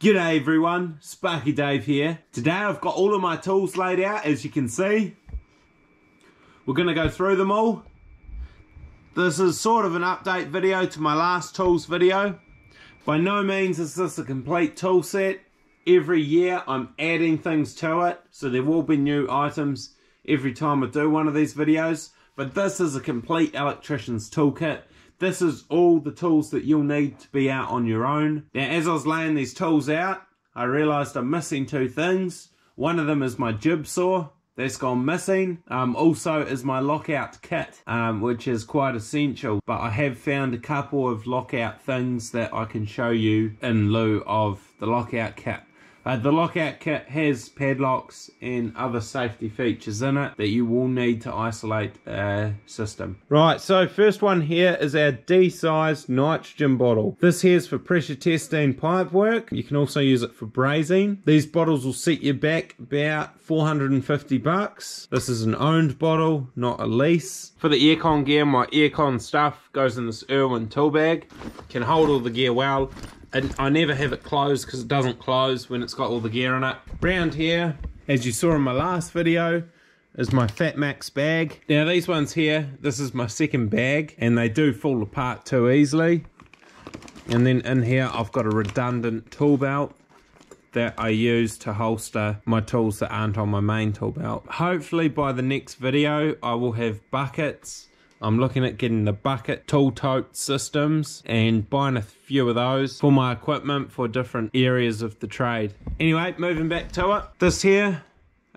G'day everyone, Sparky Dave here. Today I've got all of my tools laid out as you can see. We're going to go through them all. This is sort of an update video to my last tools video. By no means is this a complete tool set. Every year I'm adding things to it, so there will be new items every time I do one of these videos. But this is a complete electrician's toolkit this is all the tools that you'll need to be out on your own. Now, as I was laying these tools out, I realised I'm missing two things. One of them is my jigsaw. That's gone missing. Um, also is my lockout kit, um, which is quite essential. But I have found a couple of lockout things that I can show you in lieu of the lockout kit. Uh, the lockout kit has padlocks and other safety features in it that you will need to isolate a system. Right, so first one here is our D-sized nitrogen bottle. This here is for pressure testing pipe work. You can also use it for brazing. These bottles will set you back about 450 bucks. This is an owned bottle, not a lease. For the aircon gear, my aircon stuff goes in this Irwin tool bag. Can hold all the gear well and I never have it closed because it doesn't close when it's got all the gear in it. Round here, as you saw in my last video, is my Fat Max bag. Now these ones here, this is my second bag and they do fall apart too easily. And then in here I've got a redundant tool belt that I use to holster my tools that aren't on my main tool belt. Hopefully by the next video I will have buckets I'm looking at getting the bucket tool tote systems and buying a few of those for my equipment for different areas of the trade. Anyway, moving back to it. This here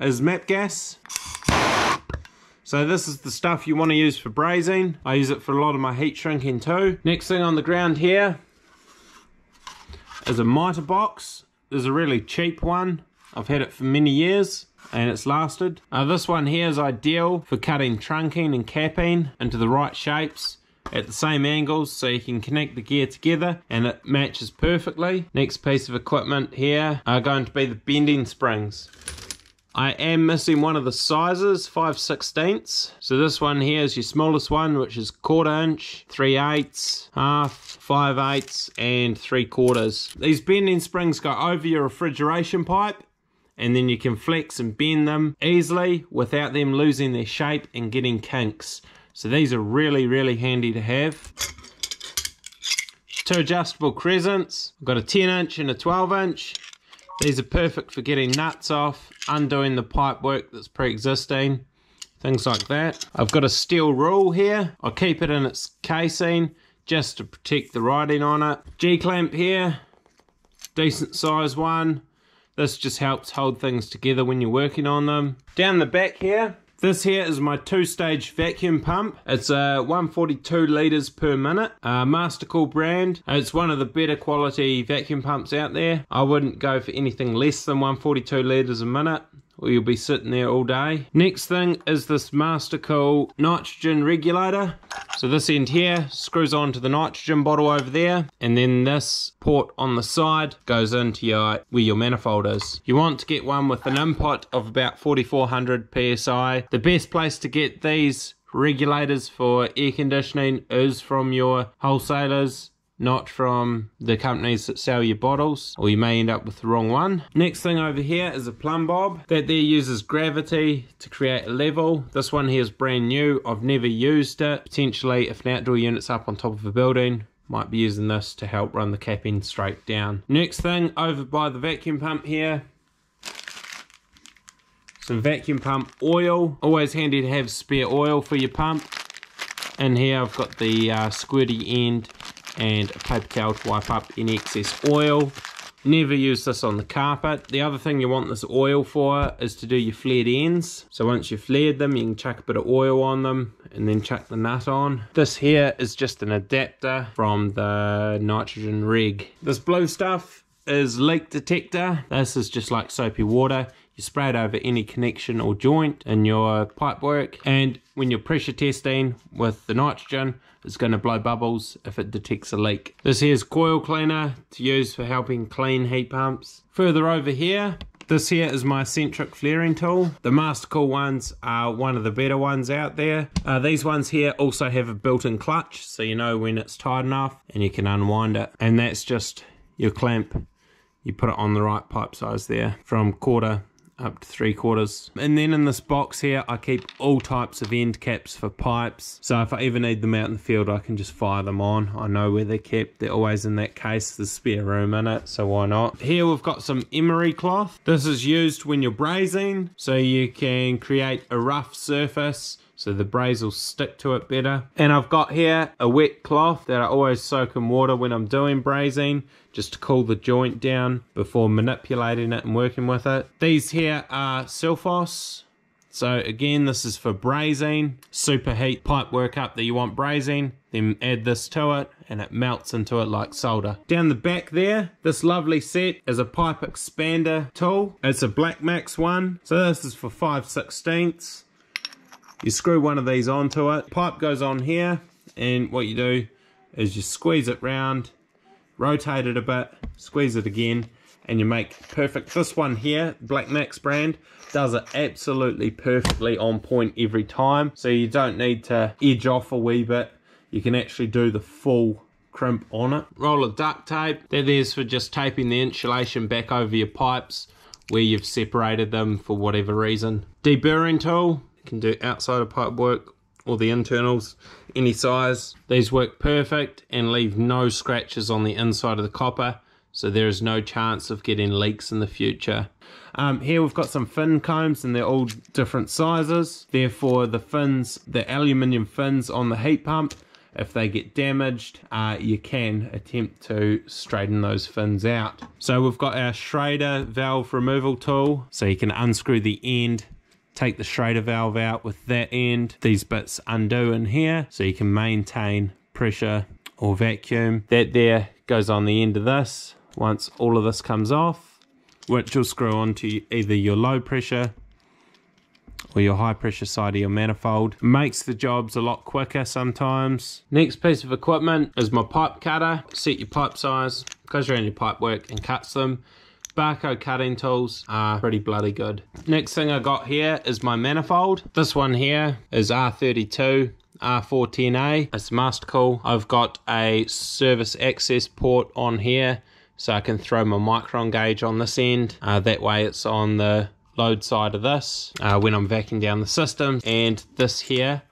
is MAPP gas. So this is the stuff you want to use for brazing. I use it for a lot of my heat shrinking too. Next thing on the ground here is a mitre box. There's a really cheap one. I've had it for many years and it's lasted. Uh, this one here is ideal for cutting trunking and capping into the right shapes at the same angles so you can connect the gear together and it matches perfectly. Next piece of equipment here are going to be the bending springs. I am missing one of the sizes, 5 16ths. So this one here is your smallest one, which is quarter inch, 3 eighths, half, 5 eighths, and 3 quarters. These bending springs go over your refrigeration pipe and then you can flex and bend them easily without them losing their shape and getting kinks. So these are really, really handy to have. Two adjustable crescents. I've got a 10 inch and a 12 inch. These are perfect for getting nuts off, undoing the pipe work that's pre-existing, things like that. I've got a steel rule here. I'll keep it in its casing just to protect the writing on it. G-clamp here, decent size one. This just helps hold things together when you're working on them. Down the back here, this here is my two-stage vacuum pump. It's uh, 142 litres per minute, uh, Mastercool brand. It's one of the better quality vacuum pumps out there. I wouldn't go for anything less than 142 litres a minute or you'll be sitting there all day. Next thing is this Mastercool nitrogen regulator. So this end here screws onto the nitrogen bottle over there and then this port on the side goes into your where your manifold is. You want to get one with an input of about 4400 psi. The best place to get these regulators for air conditioning is from your wholesalers not from the companies that sell your bottles or you may end up with the wrong one. Next thing over here is a plumb bob that there uses gravity to create a level. This one here is brand new. I've never used it. Potentially if an outdoor unit's up on top of a building might be using this to help run the cap capping straight down. Next thing over by the vacuum pump here some vacuum pump oil. Always handy to have spare oil for your pump. And here I've got the uh, squirty end and a paper towel to wipe up any excess oil. Never use this on the carpet. The other thing you want this oil for is to do your flared ends. So once you've flared them, you can chuck a bit of oil on them and then chuck the nut on. This here is just an adapter from the nitrogen rig. This blue stuff is leak detector. This is just like soapy water. You spray it over any connection or joint in your pipe work. And when you're pressure testing with the nitrogen, it's going to blow bubbles if it detects a leak. This here is coil cleaner to use for helping clean heat pumps. Further over here, this here is my eccentric flaring tool. The Mastercool ones are one of the better ones out there. Uh, these ones here also have a built-in clutch, so you know when it's tight enough and you can unwind it. And that's just your clamp you put it on the right pipe size there from quarter up to three quarters. And then in this box here, I keep all types of end caps for pipes. So if I ever need them out in the field, I can just fire them on. I know where they're kept. They're always in that case. There's spare room in it, so why not? Here we've got some emery cloth. This is used when you're brazing, so you can create a rough surface so the braze will stick to it better. And I've got here a wet cloth that I always soak in water when I'm doing brazing just to cool the joint down before manipulating it and working with it. These here are Silphos. So again, this is for brazing, superheat pipe work up that you want brazing, then add this to it and it melts into it like solder. Down the back there, this lovely set is a pipe expander tool. It's a Black Max one. So this is for 5 16ths. You screw one of these onto it. Pipe goes on here and what you do is you squeeze it round, rotate it a bit, squeeze it again and you make perfect. This one here, Black Max brand, does it absolutely perfectly on point every time. So you don't need to edge off a wee bit. You can actually do the full crimp on it. Roll of duct tape. That is for just taping the insulation back over your pipes where you've separated them for whatever reason. Deburring tool can do outside of pipe work or the internals any size. These work perfect and leave no scratches on the inside of the copper so there is no chance of getting leaks in the future. Um, here we've got some fin combs and they're all different sizes. Therefore the fins the aluminium fins on the heat pump if they get damaged uh, you can attempt to straighten those fins out. So we've got our Schrader valve removal tool. So you can unscrew the end take the Schrader valve out with that end. These bits undo in here so you can maintain pressure or vacuum. That there goes on the end of this. Once all of this comes off, which will screw onto either your low pressure or your high pressure side of your manifold. Makes the jobs a lot quicker sometimes. Next piece of equipment is my pipe cutter. Set your pipe size, goes around your pipe work and cuts them. Bahco cutting tools are pretty bloody good. Next thing I got here is my manifold. This one here is R32 R410A. It's Mastercool. I've got a service access port on here so I can throw my micron gauge on this end. Uh, that way it's on the load side of this uh, when I'm vacuuming down the system. And this here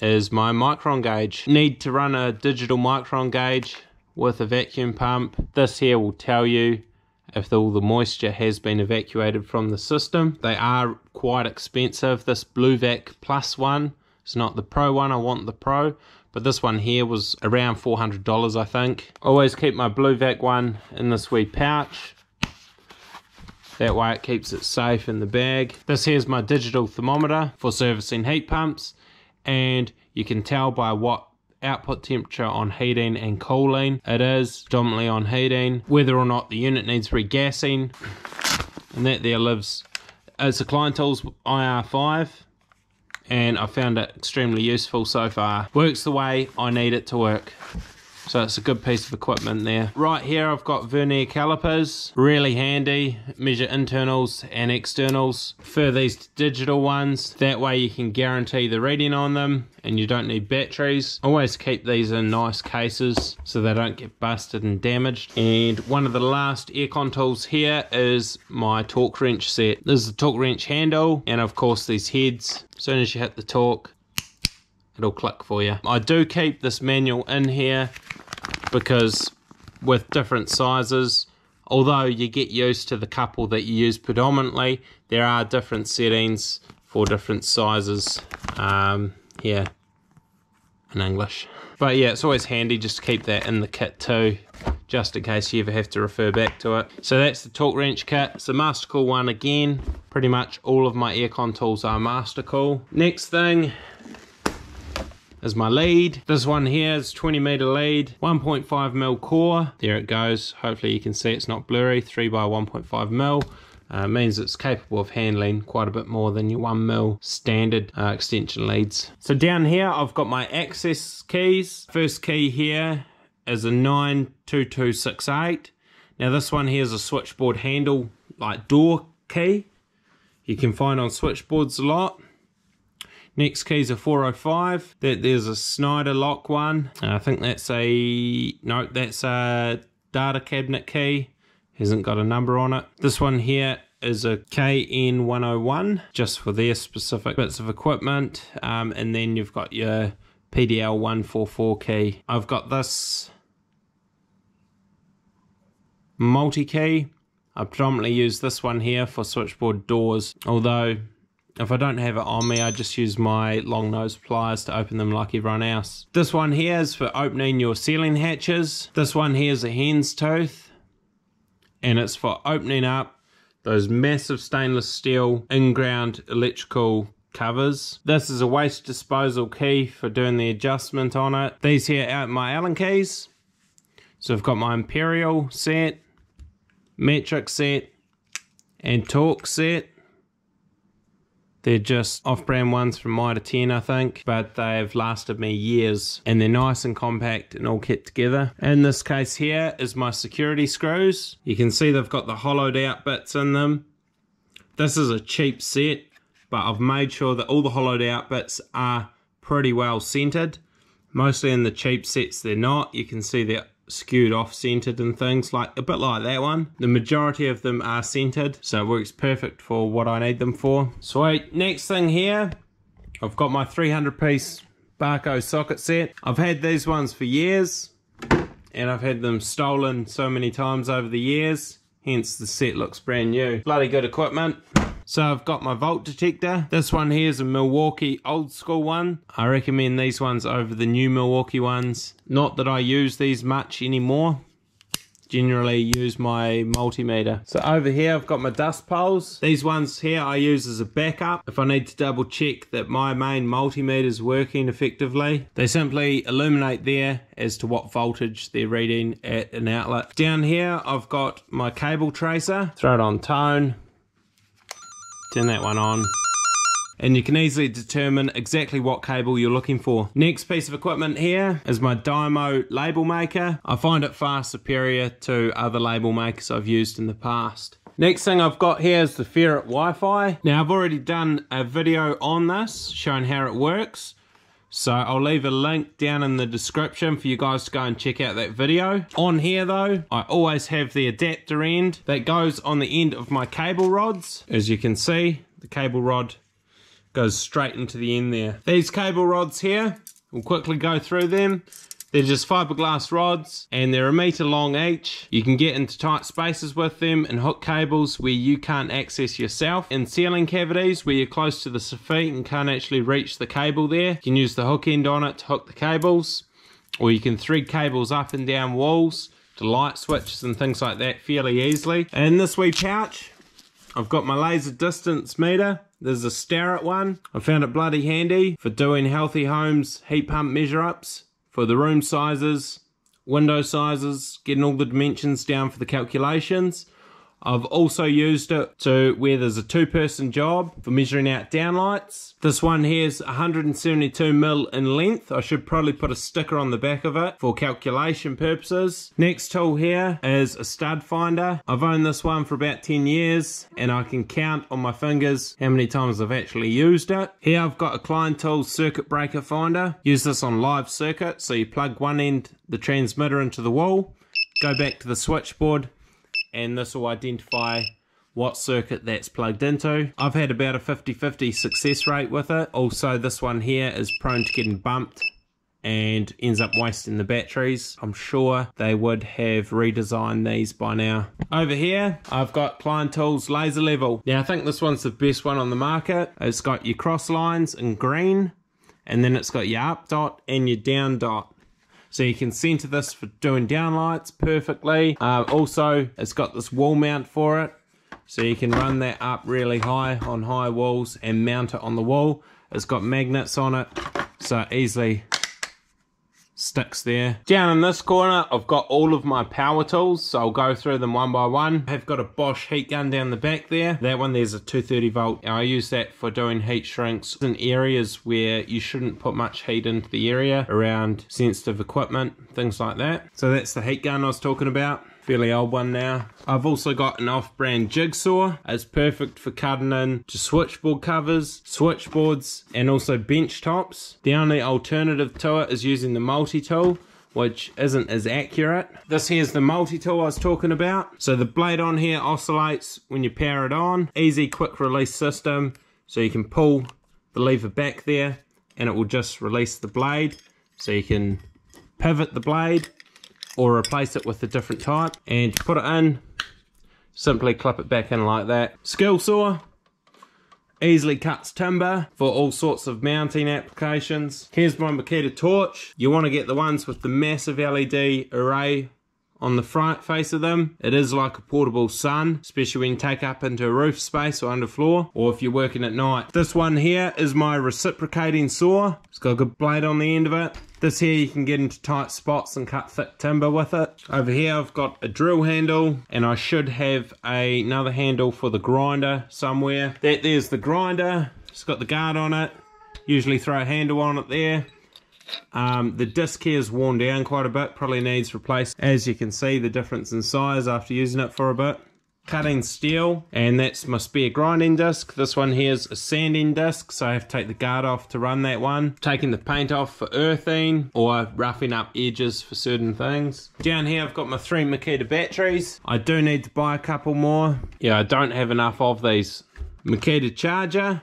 is my micron gauge. Need to run a digital micron gauge with a vacuum pump. This here will tell you if all the moisture has been evacuated from the system. They are quite expensive. This Bluevac Plus one, it's not the Pro one, I want the Pro, but this one here was around $400 I think. Always keep my Bluevac one in this wee pouch. That way it keeps it safe in the bag. This here's my digital thermometer for servicing heat pumps and you can tell by what output temperature on heating and cooling. It is predominantly on heating. Whether or not the unit needs regassing. And that there lives. It's a Klein Tools IR5 and I found it extremely useful so far. Works the way I need it to work. So it's a good piece of equipment there. Right here I've got vernier calipers, really handy, measure internals and externals. For these digital ones, that way you can guarantee the reading on them and you don't need batteries. Always keep these in nice cases so they don't get busted and damaged. And one of the last aircon tools here is my torque wrench set. This is the torque wrench handle and of course these heads. As soon as you hit the torque, it'll click for you. I do keep this manual in here because with different sizes, although you get used to the couple that you use predominantly, there are different settings for different sizes um, here in English. But yeah, it's always handy just to keep that in the kit too, just in case you ever have to refer back to it. So that's the torque wrench kit. It's a Mastercool one again. Pretty much all of my aircon tools are Mastercool. Next thing is my lead. This one here is 20 meter lead, 1.5 mil core. There it goes. Hopefully you can see it's not blurry, 3 by 1.5 mil. Uh, means it's capable of handling quite a bit more than your 1 mil standard uh, extension leads. So down here I've got my access keys. First key here is a 92268. Now this one here is a switchboard handle like door key. You can find on switchboards a lot. Next key is a 405. That there's a Schneider lock one. I think that's a no, that's a data cabinet key. hasn't got a number on it. This one here is a KN101 just for their specific bits of equipment um, and then you've got your PDL144 key. I've got this multi-key. I predominantly use this one here for switchboard doors although if I don't have it on me, I just use my long nose pliers to open them like everyone else. This one here is for opening your ceiling hatches. This one here is a hen's tooth. And it's for opening up those massive stainless steel in-ground electrical covers. This is a waste disposal key for doing the adjustment on it. These here are my Allen keys. So I've got my Imperial set, metric set, and torque set. They're just off-brand ones from Mitre 10, I think, but they've lasted me years and they're nice and compact and all kept together. In this case here is my security screws. You can see they've got the hollowed out bits in them. This is a cheap set, but I've made sure that all the hollowed out bits are pretty well centered. Mostly in the cheap sets they're not. You can see they're skewed off centered and things like a bit like that one. The majority of them are centered so it works perfect for what I need them for. Sweet. Next thing here I've got my 300 piece Bahco socket set. I've had these ones for years and I've had them stolen so many times over the years hence the set looks brand new. Bloody good equipment so I've got my volt detector. This one here is a Milwaukee old school one. I recommend these ones over the new Milwaukee ones. Not that I use these much anymore. Generally use my multimeter. So over here I've got my dust poles. These ones here I use as a backup if I need to double check that my main multimeter is working effectively. They simply illuminate there as to what voltage they're reading at an outlet. Down here I've got my cable tracer. Throw it on tone turn that one on and you can easily determine exactly what cable you're looking for. Next piece of equipment here is my Dymo label maker. I find it far superior to other label makers I've used in the past. Next thing I've got here is the Ferret Wi-Fi. Now I've already done a video on this showing how it works. So I'll leave a link down in the description for you guys to go and check out that video. On here though, I always have the adapter end that goes on the end of my cable rods. As you can see, the cable rod goes straight into the end there. These cable rods here, we'll quickly go through them. They're just fiberglass rods and they're a meter long each. You can get into tight spaces with them and hook cables where you can't access yourself. In ceiling cavities where you're close to the soffit and can't actually reach the cable there, you can use the hook end on it to hook the cables. Or you can thread cables up and down walls to light switches and things like that fairly easily. And this wee pouch, I've got my laser distance meter. There's a Starrett one. I found it bloody handy for doing healthy homes heat pump measure ups for the room sizes, window sizes, getting all the dimensions down for the calculations. I've also used it to where there's a two person job for measuring out downlights. This one here is 172 mil in length. I should probably put a sticker on the back of it for calculation purposes. Next tool here is a stud finder. I've owned this one for about 10 years and I can count on my fingers how many times I've actually used it. Here I've got a Klein Tools circuit breaker finder. Use this on live circuit so you plug one end the transmitter into the wall, go back to the switchboard and this will identify what circuit that's plugged into. I've had about a 50-50 success rate with it. Also this one here is prone to getting bumped and ends up wasting the batteries. I'm sure they would have redesigned these by now. Over here, I've got Klein Tools Laser Level. Now, I think this one's the best one on the market. It's got your cross lines in green, and then it's got your up dot and your down dot. So you can center this for doing downlights perfectly. Uh, also, it's got this wall mount for it. So you can run that up really high on high walls and mount it on the wall. It's got magnets on it, so easily sticks there. Down in this corner, I've got all of my power tools, so I'll go through them one by one. I've got a Bosch heat gun down the back there. That one there's a 230 volt. I use that for doing heat shrinks in areas where you shouldn't put much heat into the area around sensitive equipment, things like that. So that's the heat gun I was talking about fairly old one now. I've also got an off-brand jigsaw. It's perfect for cutting in to switchboard covers, switchboards, and also bench tops. The only alternative to it is using the multi-tool, which isn't as accurate. This here's the multi-tool I was talking about. So the blade on here oscillates when you power it on. Easy quick release system. So you can pull the lever back there and it will just release the blade. So you can pivot the blade or replace it with a different type. And put it in, simply clip it back in like that. Skill saw, easily cuts timber for all sorts of mounting applications. Here's my Makita torch. You want to get the ones with the massive LED array on the front face of them. It is like a portable sun, especially when you take up into a roof space or underfloor, or if you're working at night. This one here is my reciprocating saw. It's got a good blade on the end of it. This here you can get into tight spots and cut thick timber with it. Over here I've got a drill handle and I should have a, another handle for the grinder somewhere. That there's the grinder. It's got the guard on it. Usually throw a handle on it there. Um, the disc here is worn down quite a bit, probably needs replaced. As you can see, the difference in size after using it for a bit. Cutting steel, and that's my spare grinding disc. This one here is a sanding disc, so I have to take the guard off to run that one. Taking the paint off for earthing, or roughing up edges for certain things. Down here I've got my three Makita batteries. I do need to buy a couple more. Yeah, I don't have enough of these. Makita charger,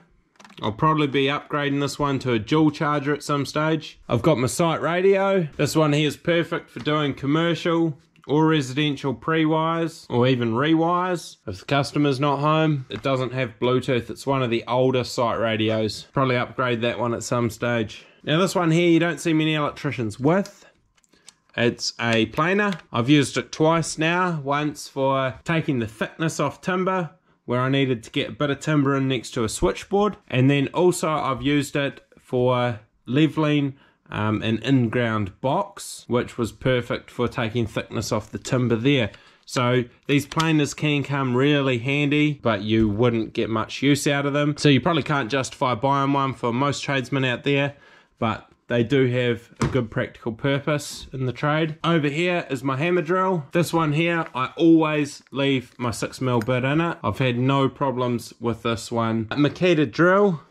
I'll probably be upgrading this one to a dual charger at some stage. I've got my site radio. This one here is perfect for doing commercial or residential pre-wires or even rewires if the customer's not home. It doesn't have Bluetooth. It's one of the older site radios. Probably upgrade that one at some stage. Now this one here you don't see many electricians with. It's a planer. I've used it twice now. Once for taking the thickness off timber where I needed to get a bit of timber in next to a switchboard. And then also I've used it for leveling um, an in-ground box, which was perfect for taking thickness off the timber there. So these planers can come really handy, but you wouldn't get much use out of them. So you probably can't justify buying one for most tradesmen out there, but they do have a good practical purpose in the trade. Over here is my hammer drill. This one here, I always leave my 6mm bit in it. I've had no problems with this one. Makita drill.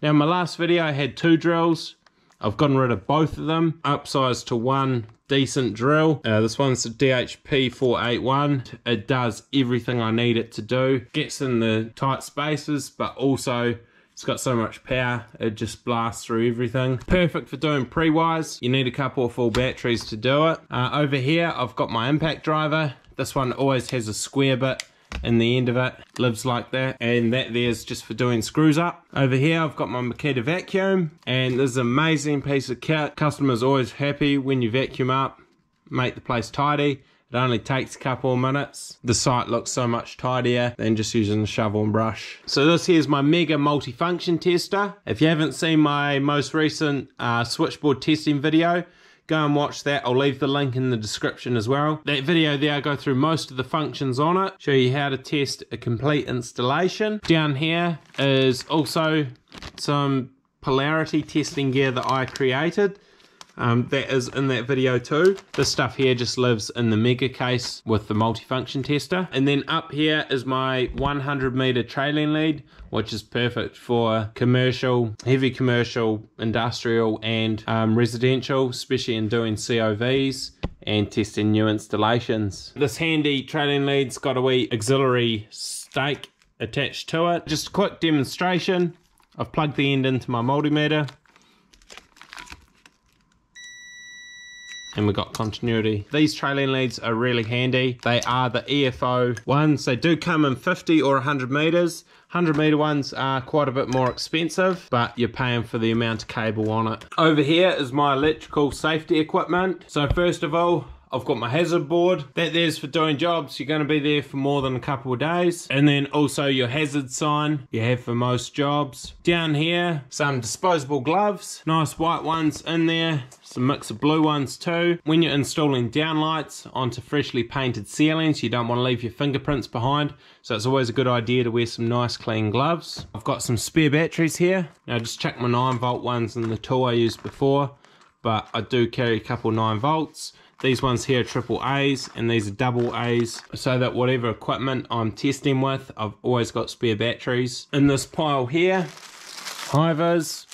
Now my last video I had two drills. I've gotten rid of both of them. Upsized to one decent drill. Uh, this one's a DHP 481. It does everything I need it to do. Gets in the tight spaces, but also it's got so much power, it just blasts through everything. Perfect for doing pre-wires. You need a couple of full batteries to do it. Uh, over here, I've got my impact driver. This one always has a square bit in the end of it lives like that and that there's just for doing screws up over here I've got my Makita vacuum and this is an amazing piece of kit customers always happy when you vacuum up make the place tidy it only takes a couple of minutes. The site looks so much tidier than just using a shovel and brush. So this here's my Megger multifunction tester. If you haven't seen my most recent uh, switchboard testing video, go and watch that. I'll leave the link in the description as well. That video there, I go through most of the functions on it, show you how to test a complete installation. Down here is also some polarity testing gear that I created. Um, that is in that video too. This stuff here just lives in the Megger case with the multifunction tester. And then up here is my 100 meter trailing lead, which is perfect for commercial, heavy commercial, industrial and um, residential, especially in doing COVs and testing new installations. This handy trailing lead's got a wee auxiliary stake attached to it. Just a quick demonstration. I've plugged the end into my multimeter and we've got continuity. These trailing leads are really handy. They are the EFO ones. They do come in 50 or 100 meters. 100 meter ones are quite a bit more expensive, but you're paying for the amount of cable on it. Over here is my electrical safety equipment. So first of all, I've got my hazard board. That there's for doing jobs. You're going to be there for more than a couple of days. And then also your hazard sign you have for most jobs. Down here, some disposable gloves. Nice white ones in there. Some mix of blue ones too. When you're installing downlights onto freshly painted ceilings, you don't want to leave your fingerprints behind. So it's always a good idea to wear some nice clean gloves. I've got some spare batteries here. Now just check my 9 volt ones in the tool I used before. But I do carry a couple 9 volts. These ones here are triple A's and these are double A's so that whatever equipment I'm testing with, I've always got spare batteries. In this pile here, vis,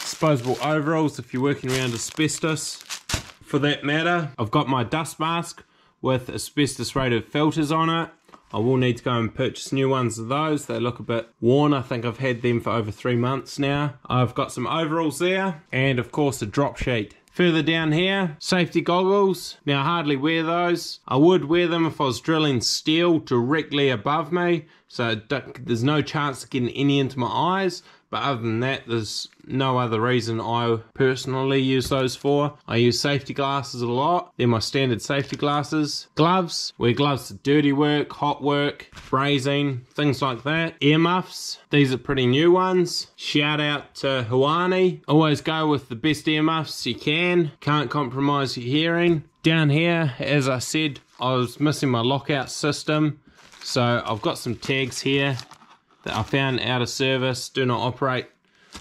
disposable overalls if you're working around asbestos, for that matter. I've got my dust mask with asbestos rated filters on it. I will need to go and purchase new ones of those. They look a bit worn. I think I've had them for over three months now. I've got some overalls there and of course a drop sheet. Further down here, safety goggles. Now I hardly wear those. I would wear them if I was drilling steel directly above me. So there's no chance of getting any into my eyes. But other than that, there's no other reason I personally use those for. I use safety glasses a lot. They're my standard safety glasses. Gloves, wear gloves to dirty work, hot work, brazing, things like that. Earmuffs, these are pretty new ones. Shout out to Huani. Always go with the best earmuffs you can. Can't compromise your hearing. Down here, as I said, I was missing my lockout system. So I've got some tags here that I found out of service, do not operate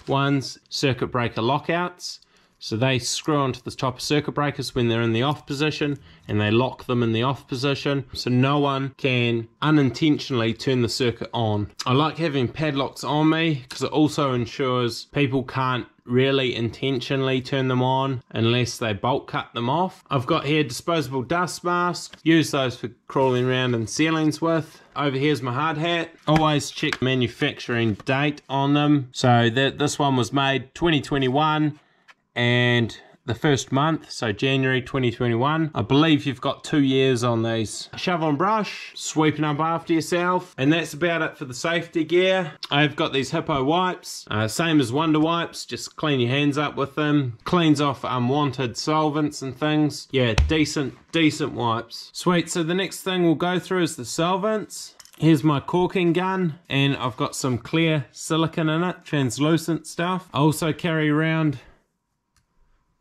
ones, circuit breaker lockouts. So they screw onto the top of circuit breakers when they're in the off position and they lock them in the off position so no one can unintentionally turn the circuit on. I like having padlocks on me because it also ensures people can't really intentionally turn them on unless they bolt cut them off. I've got here disposable dust masks, use those for crawling around in ceilings with. Over here's my hard hat. Always check manufacturing date on them. So that this one was made 2021 and the first month, so January 2021. I believe you've got two years on these. Shovel and brush, sweeping up after yourself, and that's about it for the safety gear. I've got these Hippo wipes, uh, same as Wonder Wipes, just clean your hands up with them. Cleans off unwanted solvents and things. Yeah, decent, decent wipes. Sweet, so the next thing we'll go through is the solvents. Here's my caulking gun and I've got some clear silicon in it, translucent stuff. I also carry around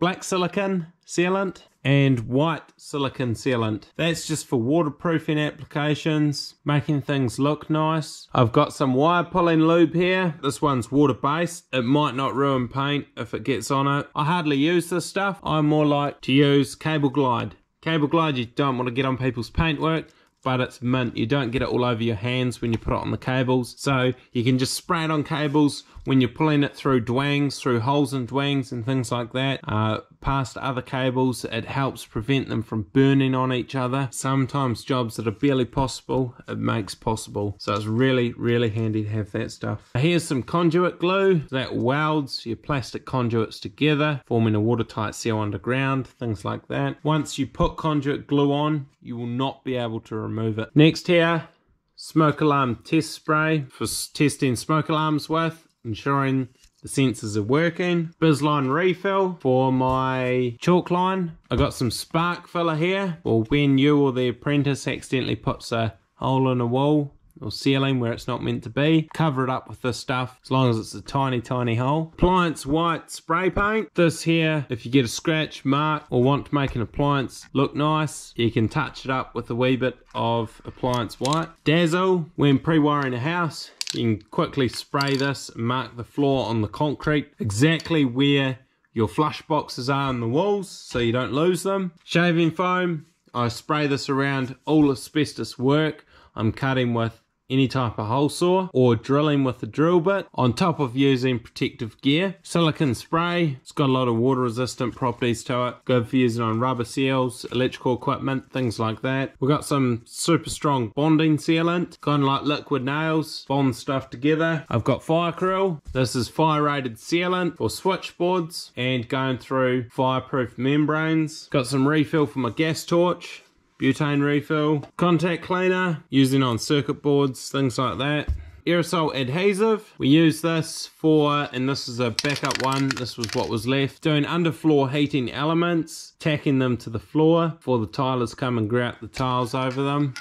black silicon sealant and white silicon sealant. That's just for waterproofing applications, making things look nice. I've got some wire pulling lube here. This one's water based. It might not ruin paint if it gets on it. I hardly use this stuff. I more like to use cable glide. Cable glide you don't want to get on people's paintwork but it's mint. You don't get it all over your hands when you put it on the cables. So you can just spray it on cables when you're pulling it through dwangs, through holes in dwangs and things like that, uh, past other cables. It helps prevent them from burning on each other. Sometimes jobs that are barely possible, it makes possible. So it's really, really handy to have that stuff. Here's some conduit glue that welds your plastic conduits together, forming a watertight seal underground, things like that. Once you put conduit glue on, you will not be able to remove it. Next here, smoke alarm test spray for testing smoke alarms with ensuring the sensors are working. Bizline refill for my chalk line. I got some Spakfilla here. Well, when you or the apprentice accidentally puts a hole in a wall, or ceiling where it's not meant to be. Cover it up with this stuff as long as it's a tiny, tiny hole. Appliance white spray paint. This here, if you get a scratch, mark, or want to make an appliance look nice, you can touch it up with a wee bit of appliance white. Dazzle, when pre-wiring a house, you can quickly spray this mark the floor on the concrete exactly where your flush boxes are on the walls so you don't lose them. Shaving foam, I spray this around all asbestos work I'm cutting with any type of hole saw or drilling with a drill bit on top of using protective gear. Silicon spray, it's got a lot of water resistant properties to it. Good for using on rubber seals, electrical equipment, things like that. We've got some super strong bonding sealant, kind of like liquid nails, bond stuff together. I've got Fiacryl. This is fire rated sealant for switchboards and going through fireproof membranes. Got some refill for my gas torch butane refill, contact cleaner, using on circuit boards, things like that. Aerosol adhesive, we use this for, and this is a backup one, this was what was left, doing underfloor heating elements, tacking them to the floor before the tilers come and grout the tiles over them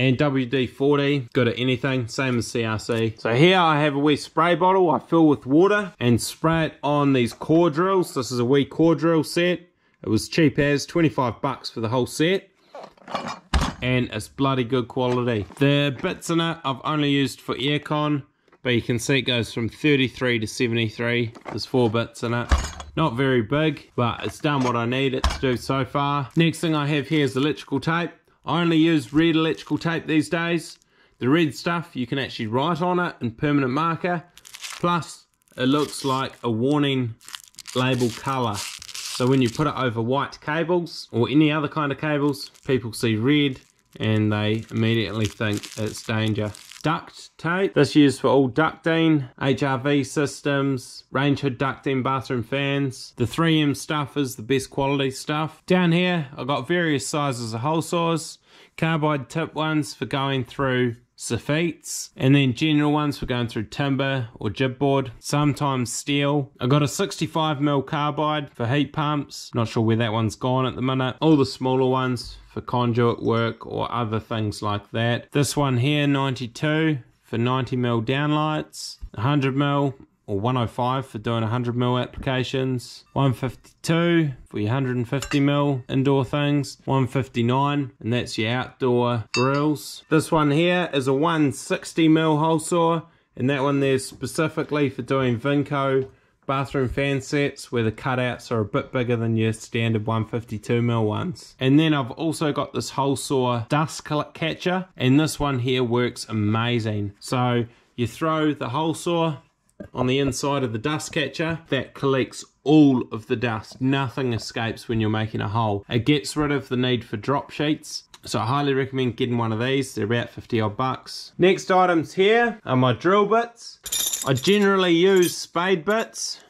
and WD-40, good at anything, same as CRC. So here I have a wee spray bottle I fill with water and spray it on these core drills. This is a wee core drill set. It was cheap as, 25 bucks for the whole set and it's bloody good quality. The bits in it I've only used for aircon, but you can see it goes from 33 to 73. There's four bits in it. Not very big, but it's done what I need it to do so far. Next thing I have here is electrical tape. I only use red electrical tape these days. The red stuff, you can actually write on it in permanent marker. Plus, it looks like a warning label color. So when you put it over white cables or any other kind of cables, people see red and they immediately think it's danger. Duct tape. This used for all ducting, HRV systems, range hood ducting, bathroom fans. The 3M stuff is the best quality stuff. Down here, I've got various sizes of hole saws. Carbide tip ones for going through Safetes, and then general ones for going through timber or gypboard, sometimes steel. I got a 65mm carbide for heat pumps, not sure where that one's gone at the minute. All the smaller ones for conduit work or other things like that. This one here, 92 for 90mm downlights, 100mm or 105 for doing 100 mil applications, 152 for your 150 mil indoor things, 159 and that's your outdoor grills. This one here is a 160 mil hole saw and that one there's specifically for doing Vinco bathroom fan sets where the cutouts are a bit bigger than your standard 152 mil ones. And then I've also got this hole saw dust catcher and this one here works amazing. So you throw the hole saw on the inside of the dust catcher that collects all of the dust. Nothing escapes when you're making a hole. It gets rid of the need for drop sheets. So I highly recommend getting one of these. They're about 50 odd bucks. Next items here are my drill bits. I generally use spade bits.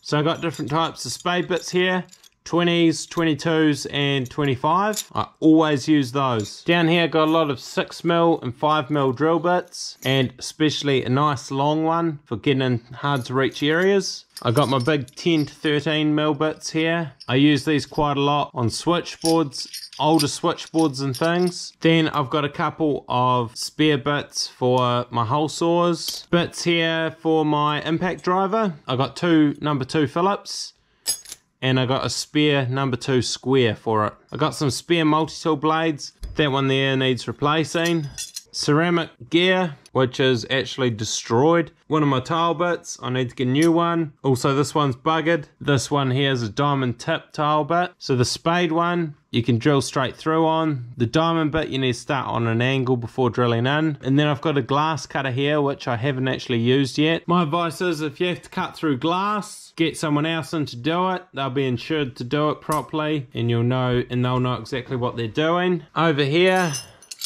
So I got different types of spade bits here. 20s, 22s and 25. I always use those. Down here got a lot of 6mm and 5mm drill bits and especially a nice long one for getting in hard to reach areas. I got my big 10 to 13 mil bits here. I use these quite a lot on switchboards, older switchboards and things. Then I've got a couple of spare bits for my hole saws. Bits here for my impact driver. I got two number two Phillips and I got a spare number two square for it. I got some spare multi-tool blades. That one there needs replacing. Ceramic gear, which is actually destroyed. One of my tile bits, I need to get a new one. Also, this one's buggered. This one here is a diamond tip tile bit. So the spade one, you can drill straight through on. The diamond bit, you need to start on an angle before drilling in. And then I've got a glass cutter here, which I haven't actually used yet. My advice is if you have to cut through glass, get someone else in to do it. They'll be insured to do it properly and you'll know, and they'll know exactly what they're doing. Over here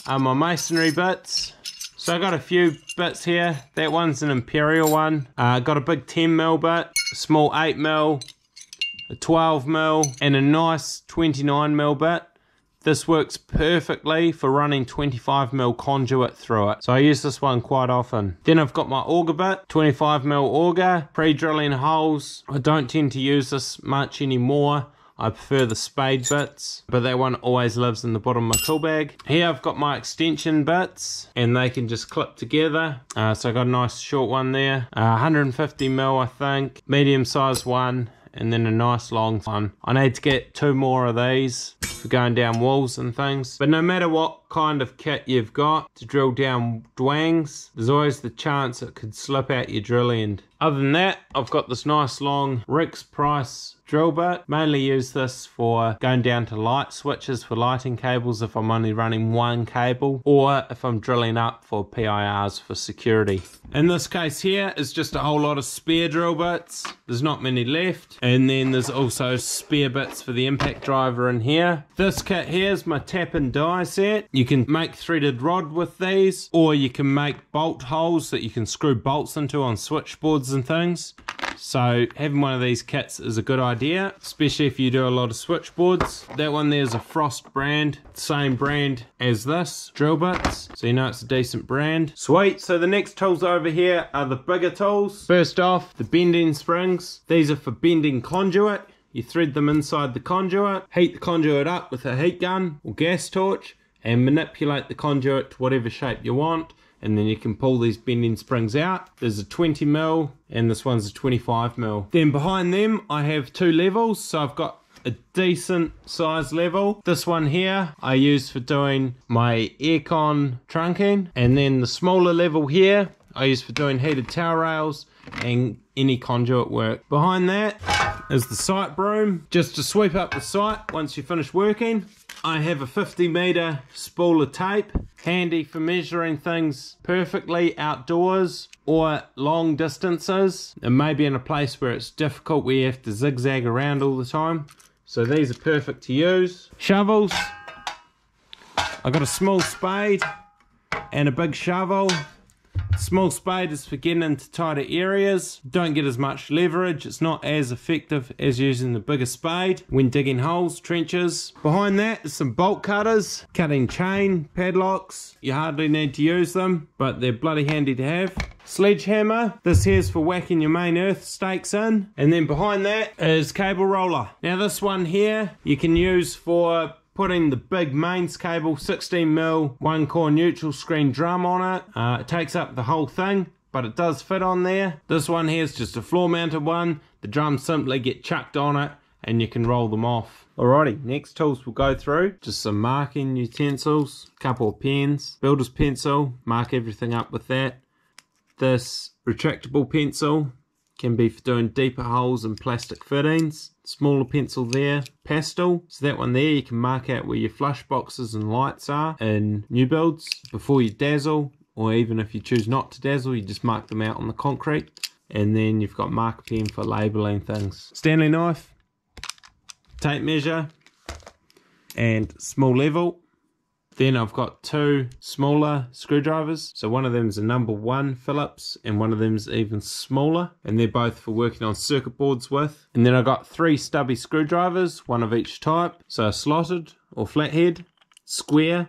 are my masonry bits. So I got a few bits here. That one's an Imperial one. I uh, got a big 10 mil bit, small 8 mil, a 12 mil, and a nice 29 mil bit. This works perfectly for running 25 mil conduit through it. So I use this one quite often. Then I've got my auger bit, 25 mil auger, pre-drilling holes. I don't tend to use this much anymore. I prefer the spade bits, but that one always lives in the bottom of my tool bag. Here I've got my extension bits, and they can just clip together. Uh, so I got a nice short one there, uh, 150 mil I think, medium size one, and then a nice long one. I need to get two more of these for going down walls and things. But no matter what kind of kit you've got to drill down dwangs, there's always the chance it could slip out your drill end. Other than that, I've got this nice long Rex Price drill bit. Mainly use this for going down to light switches for lighting cables if I'm only running one cable or if I'm drilling up for PIRs for security. In this case here is just a whole lot of spare drill bits. There's not many left. And then there's also spare bits for the impact driver in here. This kit here is my tap and die set. You can make threaded rod with these or you can make bolt holes that you can screw bolts into on switchboards and things. So having one of these kits is a good idea, especially if you do a lot of switchboards. That one there's a Frost brand, same brand as this, drill bits. So you know it's a decent brand. Sweet, so the next tools over here are the bigger tools. First off, the bending springs. These are for bending conduit. You thread them inside the conduit, heat the conduit up with a heat gun or gas torch, and manipulate the conduit to whatever shape you want and then you can pull these bending springs out. There's a 20 mil and this one's a 25 mil. Then behind them I have two levels so I've got a decent size level. This one here I use for doing my aircon trunking and then the smaller level here I use for doing heated tower rails and any conduit work. Behind that is the site broom just to sweep up the site once you finish working. I have a 50 meter spool of tape, handy for measuring things perfectly outdoors or long distances, and maybe in a place where it's difficult where you have to zigzag around all the time. So these are perfect to use. Shovels. I've got a small spade and a big shovel Small spade is for getting into tighter areas. Don't get as much leverage. It's not as effective as using the bigger spade when digging holes, trenches. Behind that is some bolt cutters, cutting chain, padlocks. You hardly need to use them, but they're bloody handy to have. Sledgehammer, this here's for whacking your main earth stakes in. And then behind that is cable roller. Now this one here you can use for putting the big mains cable 16 mil one core neutral screen drum on it. Uh, it takes up the whole thing but it does fit on there. This one here is just a floor mounted one. The drums simply get chucked on it and you can roll them off. Alrighty next tools we'll go through. Just some marking utensils couple of pens builder's pencil mark everything up with that. This retractable pencil can be for doing deeper holes in plastic fittings. Smaller pencil there, pastel. So that one there, you can mark out where your flush boxes and lights are in new builds before you dazzle, or even if you choose not to dazzle, you just mark them out on the concrete. And then you've got marker pen for labeling things. Stanley knife, tape measure, and small level. Then I've got two smaller screwdrivers. So one of them is a number one Phillips and one of them is even smaller. And they're both for working on circuit boards with. And then I've got three stubby screwdrivers, one of each type. So slotted or flathead, square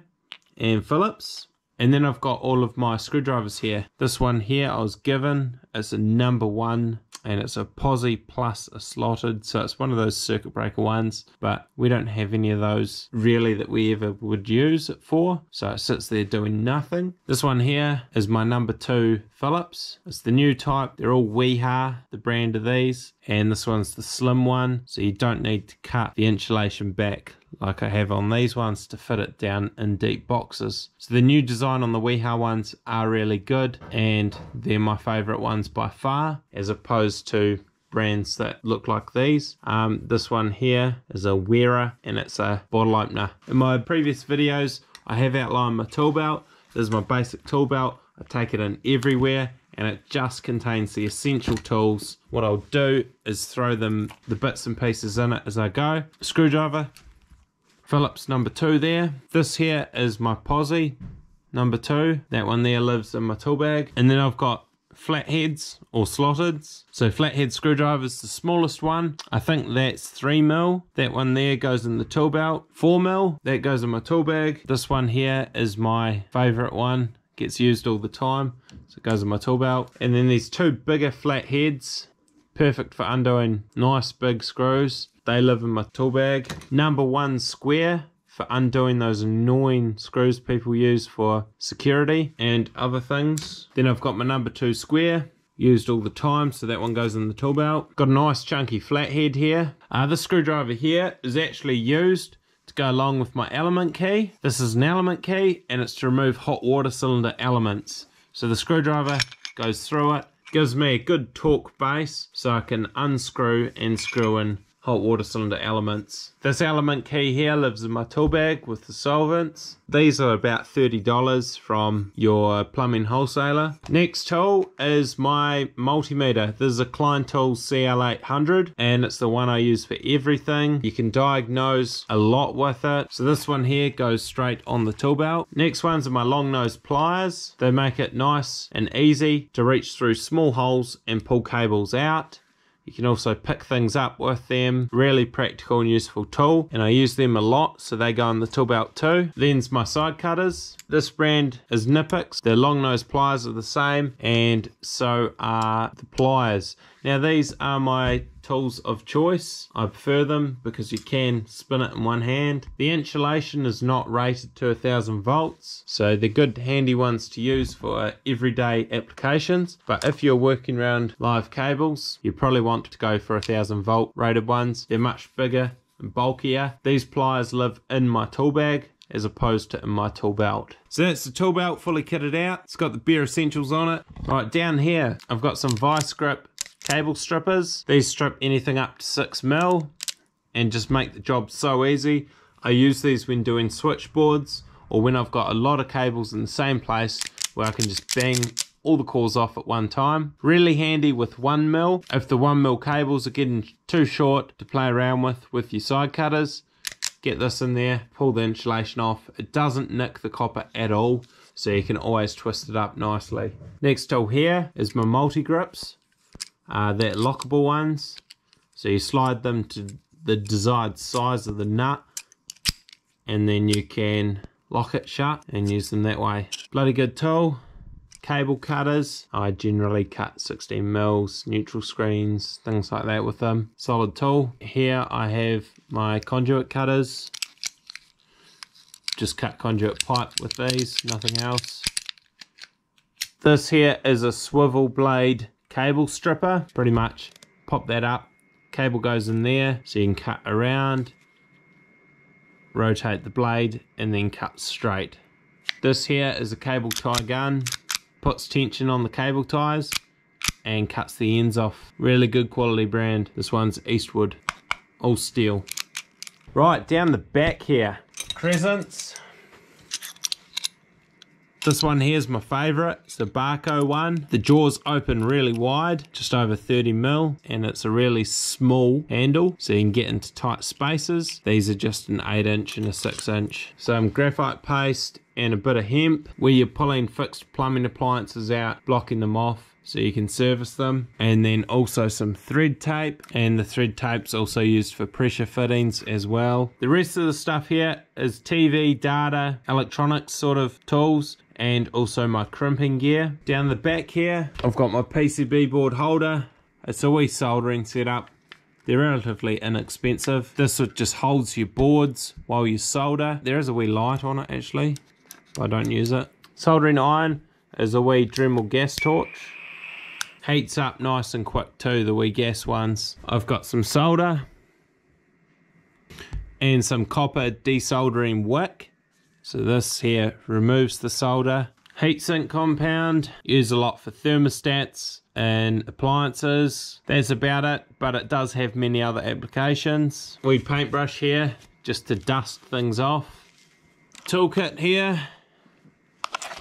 and Phillips. And then I've got all of my screwdrivers here. This one here I was given as a number one and it's a posi plus a slotted so it's one of those circuit breaker ones but we don't have any of those really that we ever would use it for so it sits there doing nothing. This one here is my number two Phillips. It's the new type. They're all Wiha the brand of these and this one's the slim one so you don't need to cut the insulation back like I have on these ones to fit it down in deep boxes. So the new design on the Wiha ones are really good and they're my favorite ones by far as opposed to brands that look like these. Um, this one here is a Wera and it's a bottle opener. In my previous videos I have outlined my tool belt. This is my basic tool belt. I take it in everywhere and it just contains the essential tools. What I'll do is throw them the bits and pieces in it as I go. Screwdriver, Phillips number two there. This here is my posi number two. That one there lives in my tool bag. And then I've got flatheads or slotteds. So flathead screwdriver is the smallest one. I think that's 3 mil. That one there goes in the tool belt. 4 mil, that goes in my tool bag. This one here is my favorite one. Gets used all the time. So it goes in my tool belt. And then these two bigger flatheads. Perfect for undoing nice big screws. They live in my tool bag. Number one square for undoing those annoying screws people use for security and other things. Then I've got my number two square used all the time so that one goes in the tool belt. Got a nice chunky flathead here. Uh, this screwdriver here is actually used to go along with my element key. This is an element key and it's to remove hot water cylinder elements. So the screwdriver goes through it, gives me a good torque base so I can unscrew and screw in hot water cylinder elements. This element key here lives in my tool bag with the solvents. These are about $30 from your plumbing wholesaler. Next tool is my multimeter. This is a Klein Tools CL800 and it's the one I use for everything. You can diagnose a lot with it. So this one here goes straight on the tool belt. Next ones are my long nose pliers. They make it nice and easy to reach through small holes and pull cables out. You can also pick things up with them. Really practical and useful tool. And I use them a lot, so they go in the tool belt too. Then's my side cutters. This brand is Knipex. Their long nose pliers are the same, and so are the pliers. Now these are my tools of choice. I prefer them because you can spin it in one hand. The insulation is not rated to a thousand volts, so they're good handy ones to use for everyday applications. But if you're working around live cables, you probably want to go for a thousand volt rated ones. They're much bigger and bulkier. These pliers live in my tool bag as opposed to in my tool belt. So that's the tool belt fully kitted out. It's got the bare essentials on it. All right, down here, I've got some vice grip cable strippers. These strip anything up to 6 mil and just make the job so easy. I use these when doing switchboards or when I've got a lot of cables in the same place where I can just bang all the cores off at one time. Really handy with one mil. If the one mil cables are getting too short to play around with with your side cutters, get this in there, pull the insulation off. It doesn't nick the copper at all, so you can always twist it up nicely. Next tool here is my multi-grips. Uh, they're lockable ones. So you slide them to the desired size of the nut and then you can lock it shut and use them that way. Bloody good tool cable cutters. I generally cut 16 mils, neutral screens, things like that with them. Solid tool. Here I have my conduit cutters. Just cut conduit pipe with these, nothing else. This here is a swivel blade cable stripper. Pretty much pop that up, cable goes in there so you can cut around, rotate the blade and then cut straight. This here is a cable tie gun puts tension on the cable ties and cuts the ends off. Really good quality brand. This one's Eastwood, all steel. Right, down the back here, Crescents. This one here is my favourite. It's the Bahco one. The jaws open really wide, just over 30 mil, and it's a really small handle, so you can get into tight spaces. These are just an 8 inch and a 6 inch. Some graphite paste and a bit of hemp where you're pulling fixed plumbing appliances out, blocking them off so you can service them and then also some thread tape and the thread tape's also used for pressure fittings as well the rest of the stuff here is tv data electronics sort of tools and also my crimping gear down the back here i've got my pcb board holder it's a wee soldering setup they're relatively inexpensive this just holds your boards while you solder there is a wee light on it actually I don't use it. Soldering iron is a wee Dremel gas torch. Heats up nice and quick too, the wee gas ones. I've got some solder and some copper desoldering wick. So this here removes the solder. Heatsink compound, use a lot for thermostats and appliances. That's about it, but it does have many other applications. We paintbrush here just to dust things off. Toolkit here,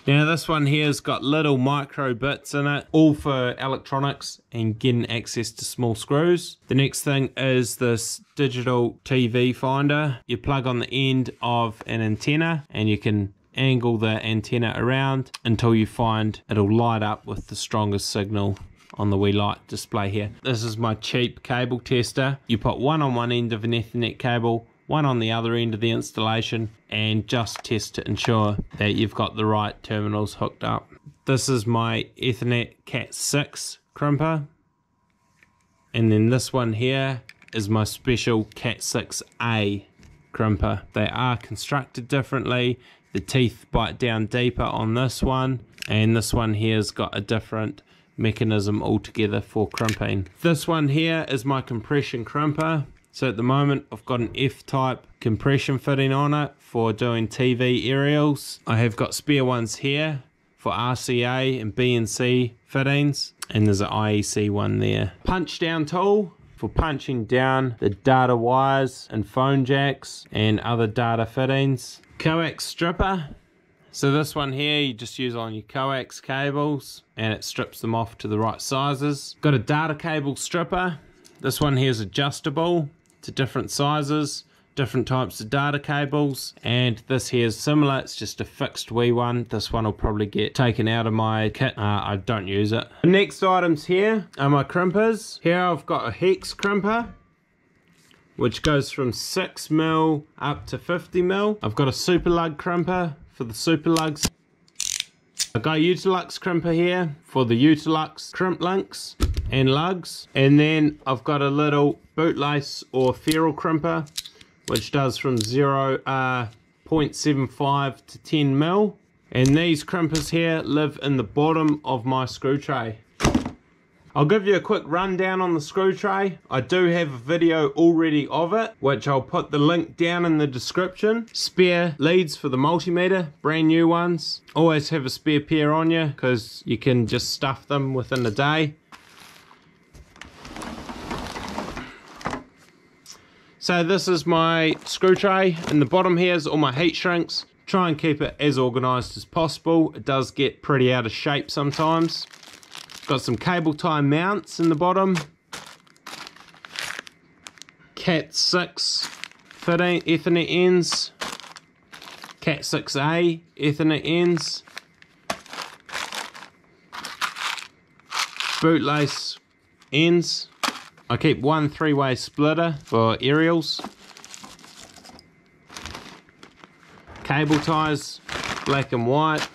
now this one here has got little micro bits in it, all for electronics and getting access to small screws. The next thing is this digital TV finder. You plug on the end of an antenna and you can angle the antenna around until you find it'll light up with the strongest signal on the wee light display here. This is my cheap cable tester. You put one on one end of an ethernet cable, one on the other end of the installation and just test to ensure that you've got the right terminals hooked up. This is my Ethernet Cat 6 crimper and then this one here is my special Cat 6A crimper. They are constructed differently. The teeth bite down deeper on this one and this one here's got a different mechanism altogether for crimping. This one here is my compression crimper so at the moment I've got an F-type compression fitting on it for doing TV aerials. I have got spare ones here for RCA and BNC fittings and there's an IEC one there. Punch down tool for punching down the data wires and phone jacks and other data fittings. Coax stripper. So this one here you just use on your coax cables and it strips them off to the right sizes. Got a data cable stripper. This one here is adjustable to different sizes different types of data cables and this here is similar it's just a fixed wee one. This one will probably get taken out of my kit uh, I don't use it. The next items here are my crimpers. Here I've got a hex crimper which goes from 6 mil up to 50 mil. I've got a super lug crimper for the super lugs. I've got a Utilux crimper here for the Utilux crimp links and lugs. And then I've got a little bootlace or ferrule crimper, which does from 0, uh, 0.75 to 10 mil. And these crimpers here live in the bottom of my screw tray. I'll give you a quick rundown on the screw tray. I do have a video already of it, which I'll put the link down in the description. Spare leads for the multimeter, brand new ones. Always have a spare pair on you because you can just stuff them within a day. So this is my screw tray. In the bottom here is all my heat shrinks. Try and keep it as organized as possible. It does get pretty out of shape sometimes. Got some cable tie mounts in the bottom. Cat 6 fitting Ethernet ends. Cat 6A Ethernet ends. Bootlace ends. I keep one three-way splitter for aerials. Cable ties, black and white.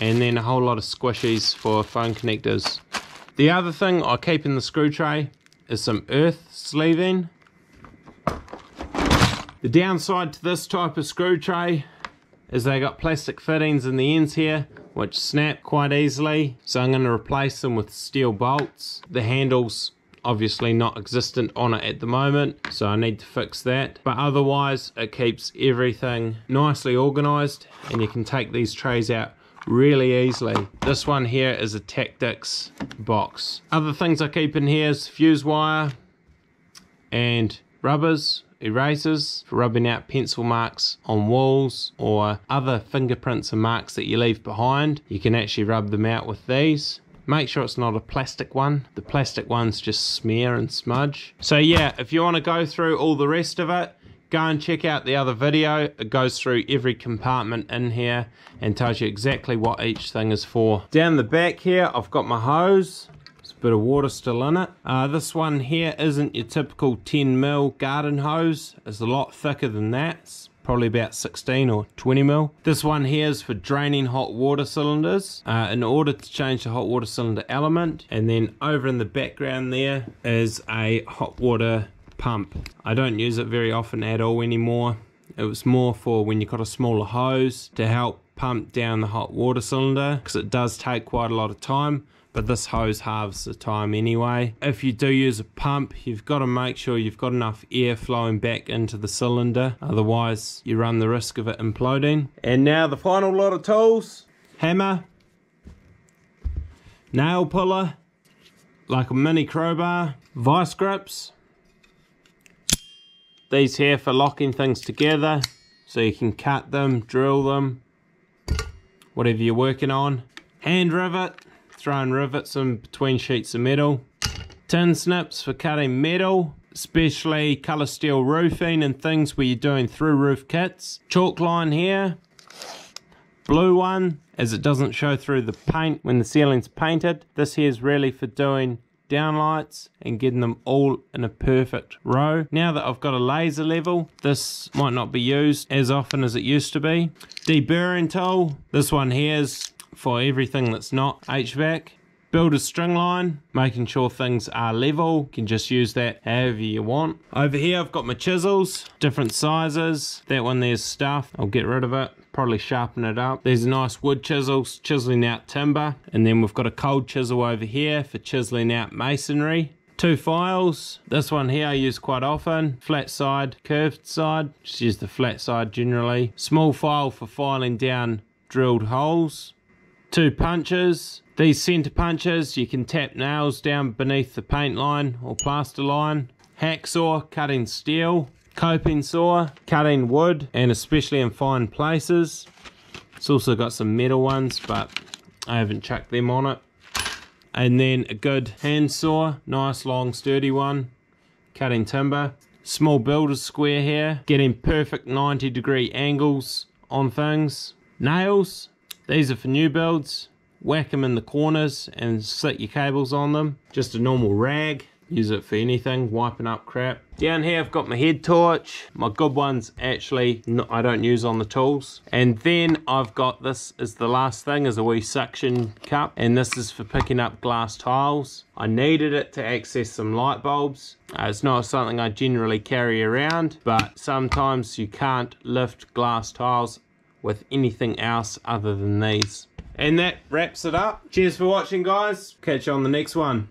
And then a whole lot of squishies for phone connectors. The other thing I keep in the screw tray is some earth sleeving. The downside to this type of screw tray is they got plastic fittings in the ends here which snap quite easily so I'm going to replace them with steel bolts. The handles obviously not existent on it at the moment so I need to fix that but otherwise it keeps everything nicely organized and you can take these trays out really easily. This one here is a Tactix box. Other things I keep in here is fuse wire and rubbers erasers for rubbing out pencil marks on walls or other fingerprints and marks that you leave behind. You can actually rub them out with these. Make sure it's not a plastic one. The plastic ones just smear and smudge. So yeah, if you want to go through all the rest of it, go and check out the other video. It goes through every compartment in here and tells you exactly what each thing is for. Down the back here, I've got my hose bit of water still in it. Uh, this one here isn't your typical 10 mil garden hose. It's a lot thicker than that. It's probably about 16 or 20 mil. This one here is for draining hot water cylinders uh, in order to change the hot water cylinder element. And then over in the background there is a hot water pump. I don't use it very often at all anymore. It was more for when you've got a smaller hose to help pump down the hot water cylinder because it does take quite a lot of time but this hose halves the time anyway. If you do use a pump, you've got to make sure you've got enough air flowing back into the cylinder, otherwise you run the risk of it imploding. And now the final lot of tools, hammer, nail puller, like a mini crowbar, vice grips, these here for locking things together so you can cut them, drill them, whatever you're working on, hand rivet, throwing rivets in between sheets of metal. Tin snips for cutting metal, especially colour steel roofing and things where you're doing through roof kits. Chalk line here, blue one as it doesn't show through the paint when the ceiling's painted. This here is really for doing downlights and getting them all in a perfect row. Now that I've got a laser level, this might not be used as often as it used to be. Deburring tool, this one here is for everything that's not HVAC. Build a string line, making sure things are level. You can just use that however you want. Over here I've got my chisels, different sizes. That one there's stuff. I'll get rid of it probably sharpen it up. These are nice wood chisels, chiseling out timber. And then we've got a cold chisel over here for chiseling out masonry. Two files, this one here I use quite often, flat side, curved side, just use the flat side generally. Small file for filing down drilled holes two punches. These center punches, you can tap nails down beneath the paint line or plaster line. Hacksaw, cutting steel. Coping saw, cutting wood, and especially in fine places. It's also got some metal ones, but I haven't chucked them on it. And then a good hand saw, nice long sturdy one, cutting timber. Small builder's square here, getting perfect 90 degree angles on things. Nails, these are for new builds. Whack them in the corners and slit your cables on them. Just a normal rag. Use it for anything, wiping up crap. Down here I've got my head torch. My good ones actually I don't use on the tools. And then I've got this as the last thing is a wee suction cup. And this is for picking up glass tiles. I needed it to access some light bulbs. Uh, it's not something I generally carry around, but sometimes you can't lift glass tiles with anything else other than these. And that wraps it up. Cheers for watching guys. Catch you on the next one.